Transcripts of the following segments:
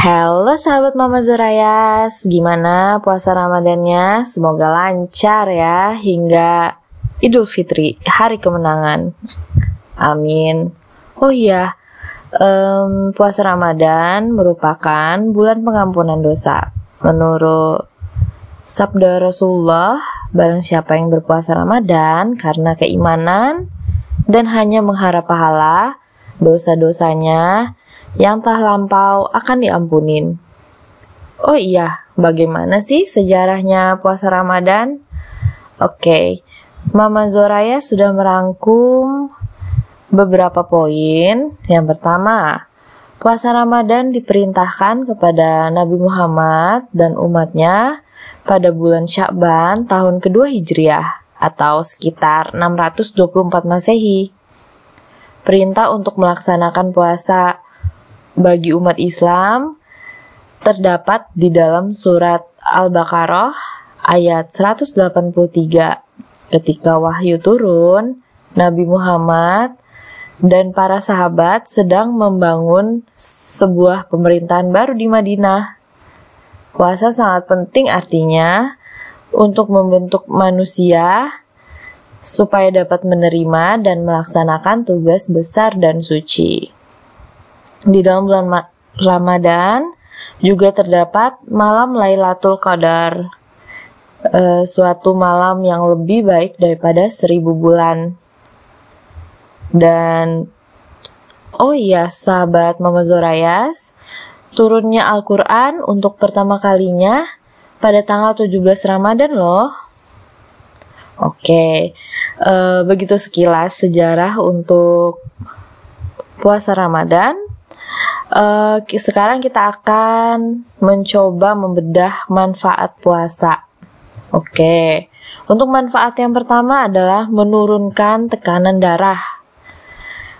Halo sahabat Mama Zorayas, gimana puasa Ramadannya? Semoga lancar ya hingga Idul Fitri, hari kemenangan. Amin. Oh iya, um, puasa Ramadan merupakan bulan pengampunan dosa. Menurut sabda Rasulullah, barang siapa yang berpuasa Ramadan karena keimanan dan hanya mengharap pahala, dosa-dosanya yang telah lampau akan diampunin. Oh iya, bagaimana sih sejarahnya puasa Ramadan? Oke, Mama Zoraya sudah merangkum beberapa poin. Yang pertama, puasa Ramadan diperintahkan kepada Nabi Muhammad dan umatnya pada bulan Syakban tahun kedua Hijriah atau sekitar 624 Masehi. Perintah untuk melaksanakan puasa bagi umat Islam terdapat di dalam surat Al-Baqarah ayat 183 ketika wahyu turun Nabi Muhammad dan para sahabat sedang membangun sebuah pemerintahan baru di Madinah. Puasa sangat penting artinya untuk membentuk manusia supaya dapat menerima dan melaksanakan tugas besar dan suci. Di dalam bulan Ramadan juga terdapat malam Lailatul Qadar, uh, suatu malam yang lebih baik daripada seribu bulan. Dan oh iya, sahabat Mama Zorayas, turunnya Al-Quran untuk pertama kalinya pada tanggal 17 Ramadan loh. Oke, uh, begitu sekilas sejarah untuk puasa Ramadan. Uh, sekarang kita akan mencoba membedah manfaat puasa. Oke, okay. untuk manfaat yang pertama adalah menurunkan tekanan darah.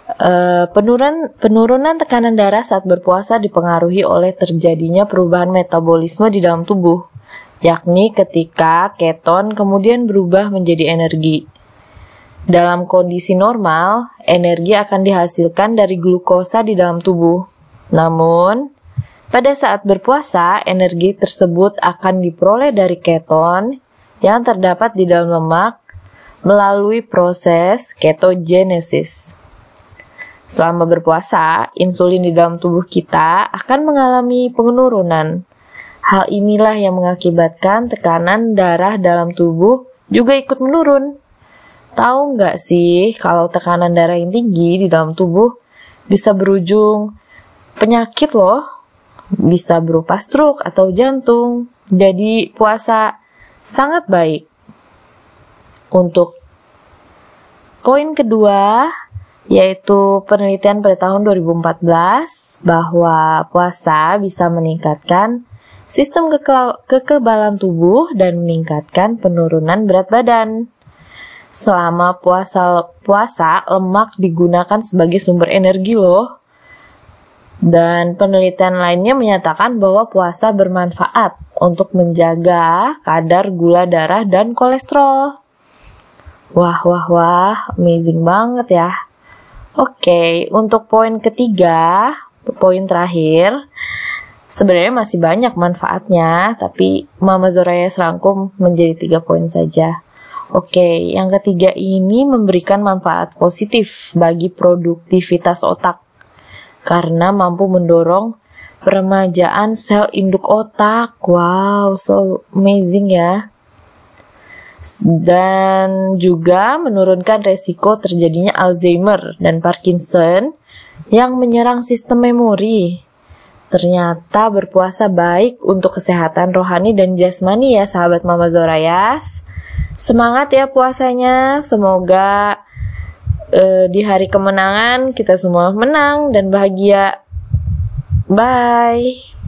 Uh, penurunan penurunan tekanan darah saat berpuasa dipengaruhi oleh terjadinya perubahan metabolisme di dalam tubuh, yakni ketika keton kemudian berubah menjadi energi. Dalam kondisi normal, energi akan dihasilkan dari glukosa di dalam tubuh. Namun, pada saat berpuasa, energi tersebut akan diperoleh dari keton yang terdapat di dalam lemak melalui proses ketogenesis. Selama berpuasa, insulin di dalam tubuh kita akan mengalami penurunan. Hal inilah yang mengakibatkan tekanan darah dalam tubuh juga ikut menurun. Tahu nggak sih kalau tekanan darah yang tinggi di dalam tubuh bisa berujung penyakit loh. Bisa berupa stroke atau jantung. Jadi puasa sangat baik. Untuk poin kedua, yaitu penelitian pada tahun 2014 bahwa puasa bisa meningkatkan sistem keke kekebalan tubuh dan meningkatkan penurunan berat badan. Selama puasa puasa lemak digunakan sebagai sumber energi loh. Dan penelitian lainnya menyatakan bahwa puasa bermanfaat untuk menjaga kadar gula darah dan kolesterol. Wah, wah, wah, amazing banget ya. Oke, untuk poin ketiga, poin terakhir, sebenarnya masih banyak manfaatnya, tapi Mama Zoraya serangkum menjadi tiga poin saja. Oke, yang ketiga ini memberikan manfaat positif bagi produktivitas otak karena mampu mendorong peremajaan sel induk otak. Wow, so amazing ya. Dan juga menurunkan resiko terjadinya Alzheimer dan Parkinson yang menyerang sistem memori. Ternyata berpuasa baik untuk kesehatan rohani dan jasmani ya sahabat Mama Zorayas. Semangat ya puasanya, semoga uh, di hari kemenangan kita semua menang dan bahagia. Bye.